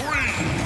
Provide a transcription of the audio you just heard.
three.